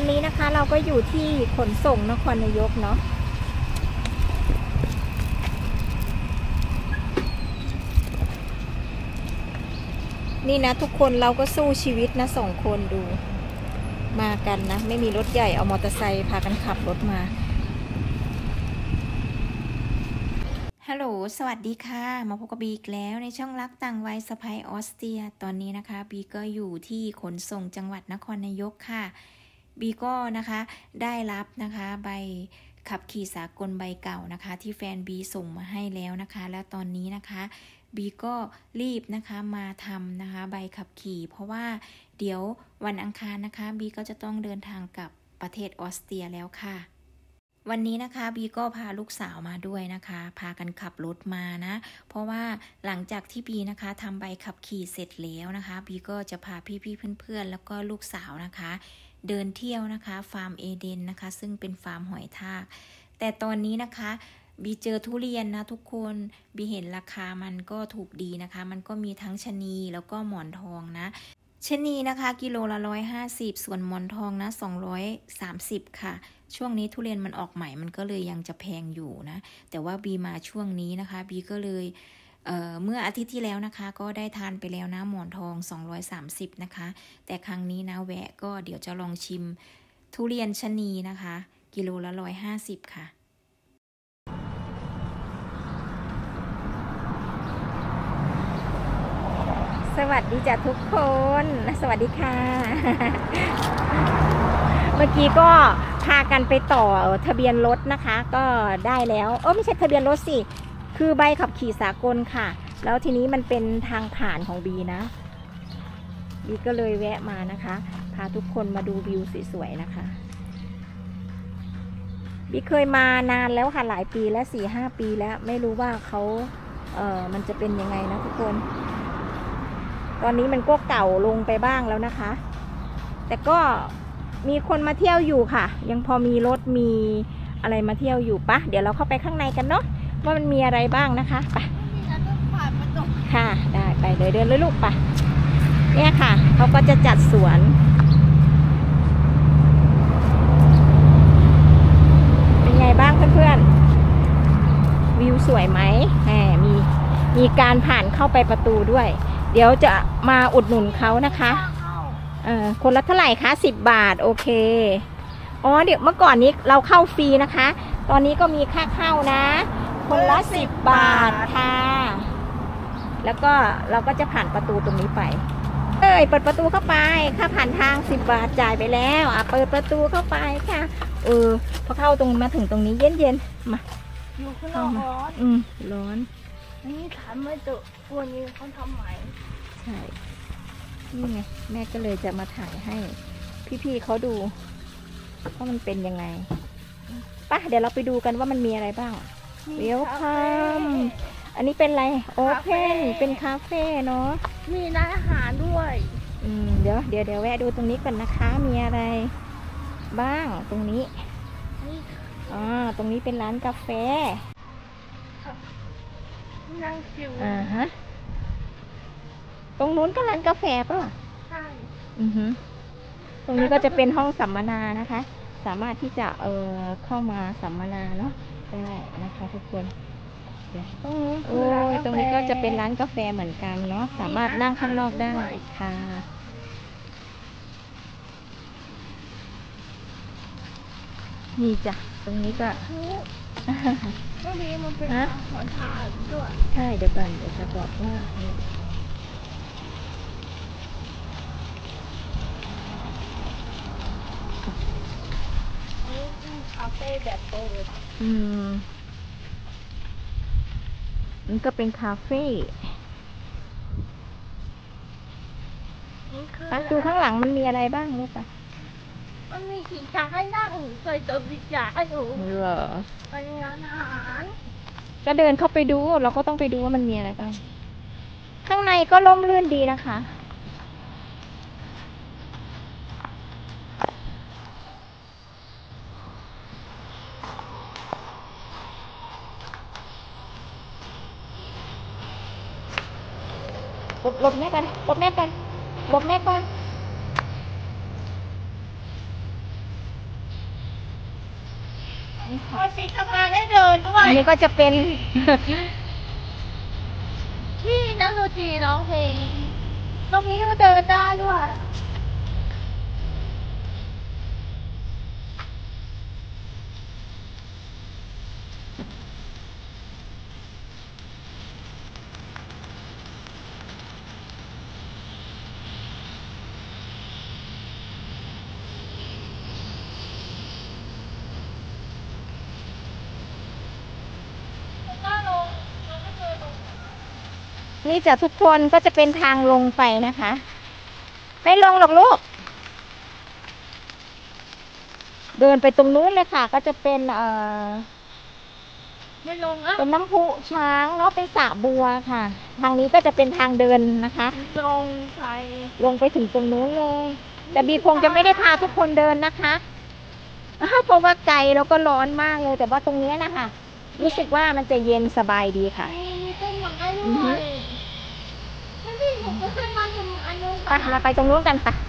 ตอนนี้นะคะเราก็อยู่ที่ขนส่งนครนายกเนาะนี่นะทุกคนเราก็สู้ชีวิตนะสองคนดู มากันนะ ไม่มีรถใหญ่เอามอเตอร์ไซค์พากันขับรถมาฮัลโหลสวัสดีค่ะ มาพบกับบีอีกแล้วในช่องรักต่างวัยสไปออสเตีย ตอนนี้นะคะ บีก็อยู่ที่ขนส่งจังหวัดนครนายกค่ะ บีก็นะคะได้รับนะคะใบขับขี่สากลใบเก่านะคะ ที่แฟนบีส่งมาให้แล้วนะคะ แล้วตอนนี้นะคะบีก็รีบนะคะมาทำนะคะใบขับขี่ เพราะว่าเดี๋ยววันอังคารนะคะบีก็จะต้องเดินทางกลับประเทศออสเตรียแล้วค่ะ วันนี้นะคะบีก็พาลูกสาวมาด้วยนะคะ พากันขับรถมานะ เพราะว่าหลังจากที่บีนะคะทำใบขับขี่เสร็จแล้วนะคะบีก็จะพาพี่ๆเพื่อนๆ แล้วก็ลูกสาวนะคะ เดินเที่ยวนะคะ ฟาร์มเอเดนนะคะ ซึ่งเป็นฟาร์มหอยทาก แต่ตอนนี้นะคะบีเจอทุเรียนนะทุกคนบีเห็นราคามันก็ถูกดีนะคะ มันก็มีทั้งชะนีแล้วก็หมอนทองนะชะนีนะคะ กิโลละร้อยห้าสิบส่วนหมอนทองนะสองร้อยสามสิบค่ะ ช่วงนี้ทุเรียนมันออกใหม่มันก็เลยยังจะแพงอยู่นะ แต่ว่าบีมาช่วงนี้นะคะบีก็เลย เเมื่ออาทิตย์ที่แล้วนะคะ ก็ได้ทานไปแล้วนะหมอนทอง 230 นะคะ แต่ครั้งนี้นะแวะก็เดี๋ยวจะลองชิมทุเรียนชะนีนะคะ กิโลละ150ค่ะสวัสดีจ้ะทุกคน สวัสดีค่ะ เมื่อกี้ก็พากันไปต่อทะเบียนรถนะคะ ก็ได้แล้วเออไม่ใช่ทะเบียนรถสิ คือใบขับขี่สากลค่ะ แล้วทีนี้มันเป็นทางผ่านของบีนะบีก็เลยแวะมานะคะ พาทุกคนมาดูวิวสวยๆนะคะบีเคยมานานแล้วค่ะหลายปีแล้วสี่ห้าปีแล้วไม่รู้ว่าเขาเออมันจะเป็นยังไงนะทุกคน ตอนนี้มันก็เก่าลงไปบ้างแล้วนะคะ แต่ก็มีคนมาเที่ยวอยู่ค่ะ ยังพอมีรถมีอะไรมาเที่ยวอยู่ปะเดี๋ยวเราเข้าไปข้างในกันเนาะ ว่ามันมีอะไรบ้างนะคะไปค่ะได้ไปเลยเดินเลยลูกปะเนี่ยค่ะเขาก็จะจัดสวน เป็นไงบ้างเพื่อนๆ วิวสวยไหมแหมมีมีการผ่านเข้าไปประตูด้วย เดี๋ยวจะมาอุดหนุนเขานะคะเออคนละเท่าไหร่คะสิบบาทโอเค อ๋อเดี๋ยวเมื่อก่อนนี้เราเข้าฟรีนะคะ ตอนนี้ก็มีค่าเข้านะ คนละสิบบาทค่ะ แล้วก็เราก็จะผ่านประตูตรงนี้ไป เอ้ยเปิดประตูเข้าไป ค่าผ่านทางสิบบาทจ่ายไปแล้วอะเปิดประตูเข้าไปค่ะ เออพอเข้าตรงมาถึงตรงนี้เย็นเย็นๆมาอยู่ข้างนอกร้อนอืมร้อนนี่ถามไม่ตุวันนี้เขาทำใหม่ใช่นี่ไงแม่ก็เลยจะมาถ่ายให้ พี่ๆเขาดูว่ามันเป็นยังไงไป่ะเดี๋ยวเราไปดูกันว่ามันมีอะไรบ้าง เวลคัมอันนี้เป็นอะไรโอเพนเป็นคาเฟ่เนาะมีร้านอาหารด้วยอืมเดี๋ยวเดี๋ยวเดี๋ยวแวะดูตรงนี้ก่อนนะคะ มีอะไรบ้างตรงนี้นี่อ๋อตรงนี้เป็นร้านกาแฟนั่งชิวอ่าฮะตรงนู้นก็ร้านกาแฟป่ะใช่อือฮึตรงนี้ก็จะเป็นห้องสัมมนานะคะ สามารถที่จะเออเข้ามาสัมมนาเนาะ ได้นะคะทุกคนเดี๋ยวตรงนู้นคืโอ้อร้านยกาแฟตรงนี้ก็จะเป็นร้านกาแฟเหมือนกันเนาะสามารถนั่งข้างนอกได้ค่ะนี่จ้ะตรงนี้ก็ตรงนี้มันเป็นฮะหอนทางด้วยใช่เดี๋ยวก่อนเดี๋ยวจะบอกว่า นี่คือคา เฟ่แบบเปิดอืมมันก็เป็นคาเฟ่นี่คืออะดูข้างหลังมันมีอะไรบ้างลูกอะมันมีขี่ช้างให้นั่งเคยเจอขี่ช้างให้หนูเหรอไปร้านอาหารก็เดินเข้าไปดู เราก็ต้องไปดูว่ามันมีอะไรบ้าง ข้างในก็ร่มรื่นดีนะคะ หลบแม่กันหลบแม่กันหลบแม่กันพอสิทำงาได้เดินด้วยอันนี้ก็จะเป็น ที่นักดนตรีร้องเพลงตรงนี้ก็เดินได้ด้วย จะทุกคนก็จะเป็นทางลงไปนะคะ ไม่ลงหรอกลูก เดินไปตรงนู้นเลยค่ะ ก็จะเป็นเอ่อไม่ลงอะเป็นน้ำพุช้างเนาะเป็นสระบัวค่ะ ทางนี้ก็จะเป็นทางเดินนะคะ ลงไปลงไปถึงตรงนู้นเลยแต่บีคงจะไม่ได้พาทุกคนเดินนะคะอ้าวเพราะว่าไกลแล้วก็ร้อนมากเลย แต่ว่าตรงเนี้ยนะคะรู้สึกว่ามันจะเย็นสบายดีค่ะมีต้นไม้ อือ ด้ ฮึ วยไม่ได้ผมก็เคยมาทำอันนู้น ไปเราไปตรงนู้นกันค่ะ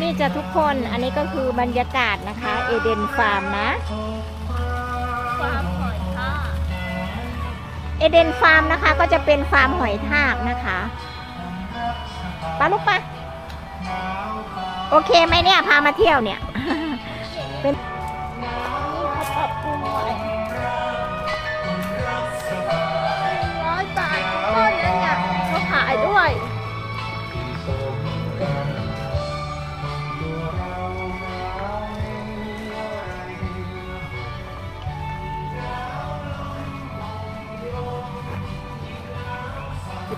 นี่จะทุกคนอันนี้ก็คือบรรยากาศนะคะ เอเดนฟาร์มนะความหอยทากเอเดนฟาร์มนะคะ ก็จะเป็นฟาร์มหอยทากนะคะไปาลูกปะโอเคไหมเนี่ย พามาเที่ยวเนี่ยเป็นนี่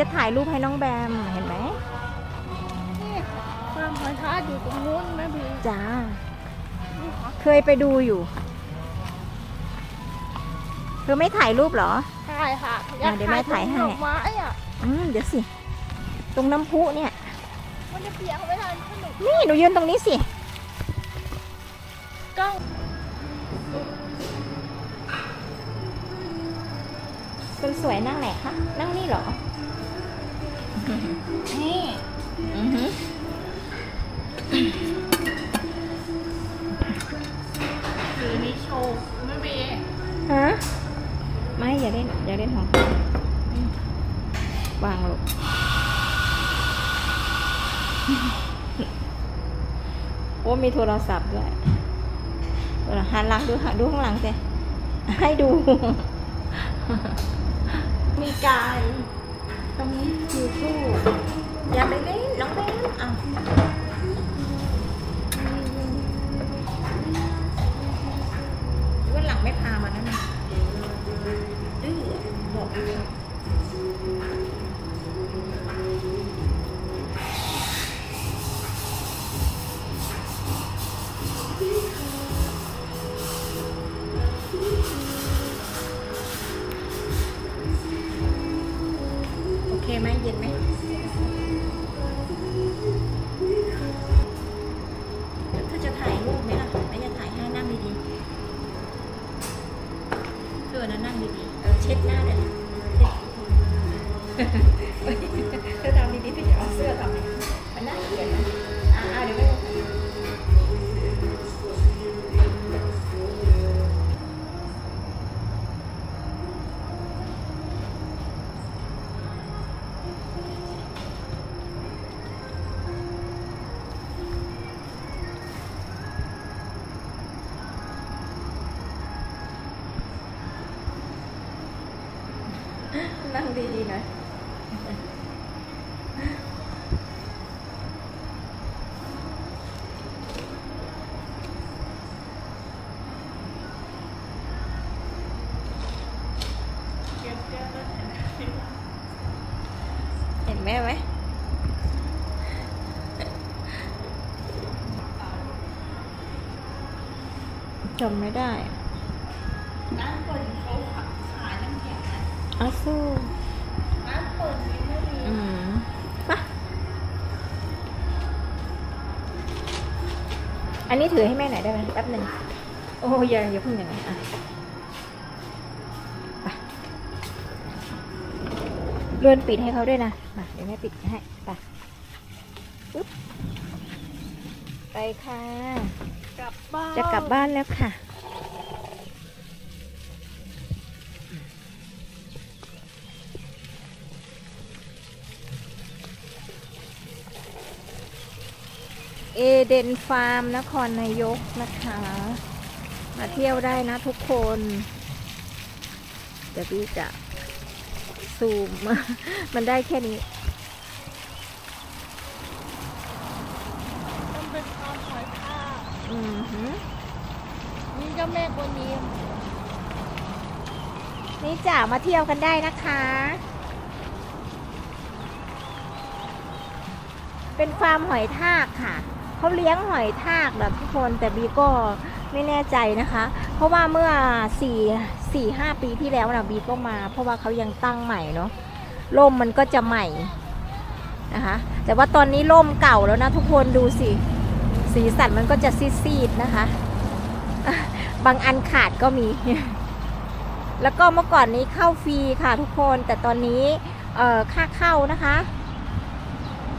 จะถ่ายรูปให้น้องแบมเห็นไหมนี่ความหอยทากอยู่ตรงนู้นแม่บีจ้า เคยไปดูอยู่ เธอไม่ถ่ายรูปเหรอ ถ่ายค่ะอะเดี๋ยวแม่ถ่ายให้ ดอกไม้อะอืมเดี๋ยวสิ ตรงน้ำพุเนี่ย มันจะเปียกเวลาสนุกนี่หนูยืนตรงนี้สิ กล้องคนสวยนั่งไหนคะ นั่งนี่เหรอ นี่อือหือหรือมีโชว์แม่เบีฮะไม่ อย่าเล่น อย่าเล่นของวางลงโอ้มีโทรศัพท์ด้วยหันหลังดูหันดูข้างหลังสิให้ดู มีกาย ตรงนี้คือตู้อย่าไปเล่นน้องเล่นอะวันหลังไม่พามานะเนี่ยดื้อบอก ๆเออนั่นนั่งดีๆเออเช็ดหน้าเลย นั่งดีๆหน่อยเห็นแม่ไหมจำไม่ได้ ร้านคนเขาขายน้ำแข็งนะ อาสู้ร้านคนนี้ไม่มีอืมปะอันนี้ถือให้แม่หน่อยได้ไหมแป๊บหนึ่งโอ้ยอย่าอย่าเพิ่งอย่างนั้นอะไปเลื่อนปิดให้เขาด้วยนะมาเดี๋ยวแม่ปิดให้ไปปึ๊บไปค่ะ กลับบ้าน จะกลับบ้านแล้วค่ะ เอเดนฟาร์มนครนายกนะคะ มาเที่ยวได้นะทุกคนเดี๋ยวพี่จะซูม มันได้แค่นี้มันเป็นความหอยทากอือหือนี่เจ้าแม่กวนอิมนี่จ๋ามาเที่ยวกันได้นะคะ เป็นฟาร์มหอยทากค่ะ เขาเลี้ยงหอยทากแบบทุกคนแต่บีก็ไม่แน่ใจนะคะ เพราะว่าเมื่อสี่สี่ห้าปีที่แล้วนะบีก็มา เพราะว่าเขายังตั้งใหม่เนาะร่มมันก็จะใหม่นะคะ แต่ว่าตอนนี้ร่มเก่าแล้วนะทุกคนดูสิ สีสันมันก็จะซีดๆนะคะ บางอันขาดก็มี แล้วก็เมื่อก่อนนี้เข้าฟรีค่ะทุกคน แต่ตอนนี้ค่าเข้านะคะ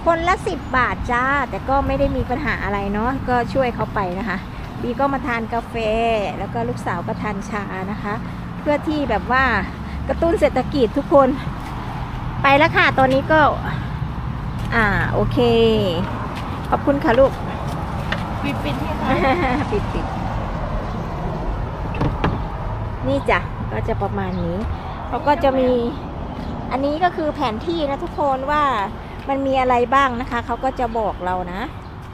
คนละสิบบาทจ้า แต่ก็ไม่ได้มีปัญหาอะไรเนาะก็ช่วยเขาไปนะคะบีก็มาทานกาแฟ แล้วก็ลูกสาวก็ทานชานะคะ เพื่อที่แบบว่ากระตุ้นเศรษฐกิจทุกคนไปแล้วค่ะ ตอนนี้ก็ อ่า โอเค ขอบคุณค่ะลูก ปิดปิดที่ไหนปิดปิด นี่จ้ะ ก็จะประมาณนี้เขาก็จะมี อันนี้ก็คือแผนที่นะทุกคนว่า มันมีอะไรบ้างนะคะ เขาก็จะบอกเรานะ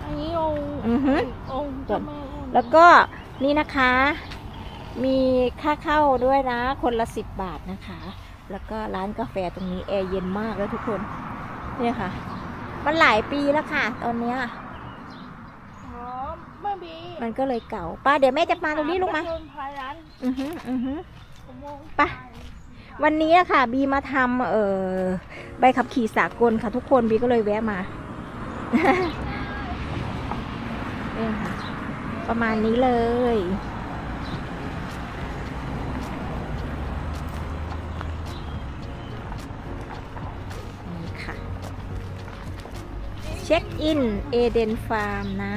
อันนี้องค์อือฮึ องค์เจ้าแม่กวนอิมแล้วก็นี่นะคะ มีค่าเข้าด้วยนะ คนละสิบบาทนะคะ แล้วก็ร้านกาแฟตรงนี้แอร์เย็นมากแล้วทุกคน เนี่ยค่ะ มันหลายปีแล้วค่ะ ตอนเนี้ยอ๋อไม่มีมันก็เลยเก่าป้าเดี๋ยวแม่จะมาตรงนี้ลูกมาเดินภายร้านอือฮึอือฮึอุโมงค์ไป วันนี้อะค่ะ บีมาทำเอ่อใบขับขี่สากลค่ะทุกคนบีก็เลยแวะมาเนี่ยค่ะ ประมาณนี้เลย นี่ค่ะ เช็คอินเอเดนฟาร์มนะ